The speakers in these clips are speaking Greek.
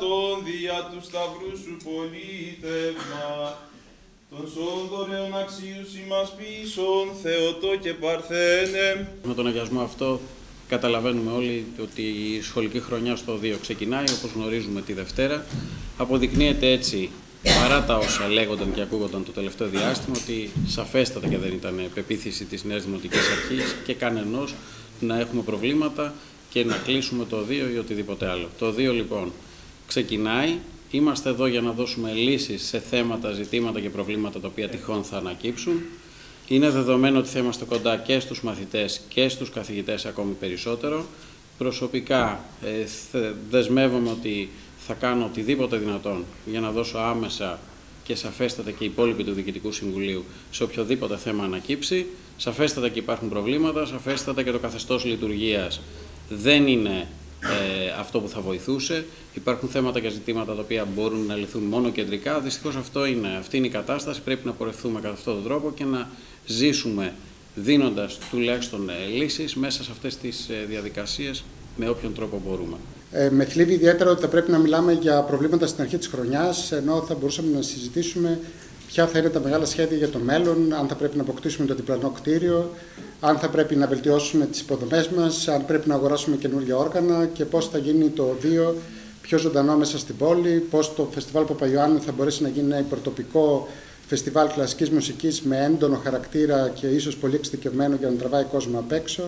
τον δια του σταυρού σου πολίτευμα, τον σόδωρεων αξίους ημάς πίσων, Θεοτό και Παρθένε. Με τον αγιασμό αυτό καταλαβαίνουμε όλοι ότι η σχολική χρονιά στο 2 ξεκινάει, όπως γνωρίζουμε τη Δευτέρα. Αποδεικνύεται έτσι, παρά τα όσα λέγονταν και ακούγονταν το τελευταίο διάστημα, ότι σαφέστατα και δεν ήταν πεποίθηση της Νέας Δημοτικής Αρχής και κανενός να έχουμε προβλήματα και να κλείσουμε το 2 ή οτιδήποτε άλλο. Το 2 λοιπόν ξεκινάει. Είμαστε εδώ για να δώσουμε λύσεις σε θέματα, ζητήματα και προβλήματα τα οποία τυχόν θα ανακύψουν. Είναι δεδομένο ότι θα είμαστε κοντά και στους μαθητές και στους καθηγητές ακόμη περισσότερο. Προσωπικά ε, δεσμεύομαι ότι θα κάνω οτιδήποτε δυνατόν για να δώσω άμεσα και σαφέστατα και οι υπόλοιποι του Διοικητικού Συμβουλίου σε οποιοδήποτε θέμα ανακύψει. Σαφέστατα και υπάρχουν προβλήματα, σαφέστατα και το καθεστώς λειτουργίας δεν είναι ε, αυτό που θα βοηθούσε. Υπάρχουν θέματα και ζητήματα τα οποία μπορούν να λυθούν μόνο κεντρικά. Δυστυχώς αυτό είναι, αυτή είναι η κατάσταση. Πρέπει να πορευθούμε κατά αυτόν τον τρόπο και να ζήσουμε δίνοντας τουλάχιστον ε, λύσεις μέσα σε αυτές τις ε, διαδικασίες με όποιον τρόπο μπορούμε. Ε, με θλίβει ιδιαίτερα ότι θα πρέπει να μιλάμε για προβλήματα στην αρχή της χρονιάς, ενώ θα μπορούσαμε να συζητήσουμε ποια θα είναι τα μεγάλα σχέδια για το μέλλον, αν θα πρέπει να αποκτήσουμε το διπλανό κτίριο, αν θα πρέπει να βελτιώσουμε τις υποδομές μας, αν πρέπει να αγοράσουμε καινούργια όργανα και πώς θα γίνει το 2 πιο ζωντανό μέσα στην πόλη, πώς το Φεστιβάλ Παπαϊωάννου θα μπορέσει να γίνει ένα υπερτοπικό φεστιβάλ κλασικής μουσικής με έντονο χαρακτήρα και ίσως πολύ εξειδικευμένο για να τραβάει κόσμο απ' έξω.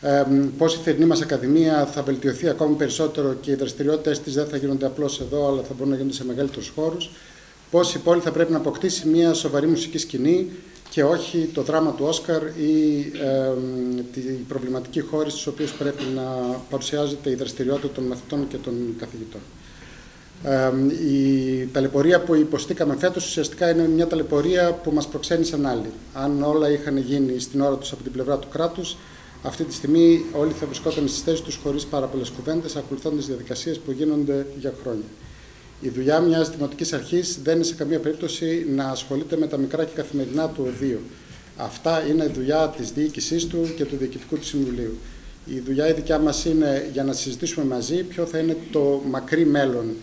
Ε, πώς η θερινή μας Ακαδημία θα βελτιωθεί ακόμη περισσότερο και οι δραστηριότητες της δεν θα γίνονται απλώς εδώ, αλλά θα μπορούν να γίνονται σε μεγαλύτερους χώρους πώς η πόλη θα πρέπει να αποκτήσει μια σοβαρή μουσική σκηνή και όχι το δράμα του Όσκαρ ή ε, τη προβληματική χώρη στους οποίους πρέπει να παρουσιάζεται η δραστηριότητα των μαθητών και των καθηγητών. Ε, η ταλαιπωρία που υποστήκαμε φέτος ουσιαστικά είναι μια ταλαιπωρία που μας προξένησαν άλλοι. Αν όλα είχαν γίνει στην ώρα τους από την πλευρά του κράτους, αυτή τη στιγμή όλοι θα βρισκόταν στις θέσεις τους χωρίς πάρα πολλές κουβέντες, ακολουθώντας διαδικασίες που γίνονται για χρόνια. Η δουλειά μιας δημοτικής αρχής δεν είναι σε καμία περίπτωση να ασχολείται με τα μικρά και καθημερινά του οδείου. Αυτά είναι η δουλειά της διοίκησής του και του διοικητικού του συμβουλίου. Η δουλειά η δικιά μας είναι για να συζητήσουμε μαζί ποιο θα είναι το μακρύ μέλλον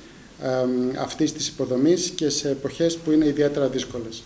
αυτής της υποδομής και σε εποχές που είναι ιδιαίτερα δύσκολες.